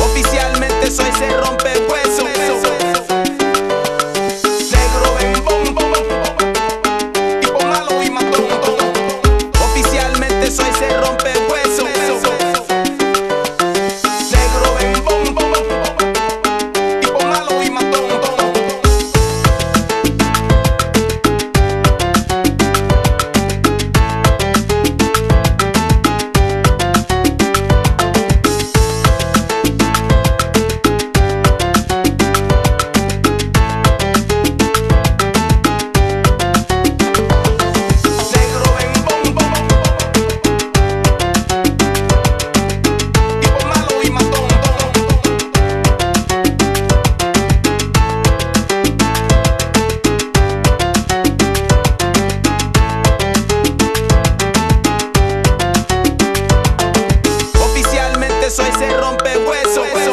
Oficialmente soy se rompe ese rompehueso.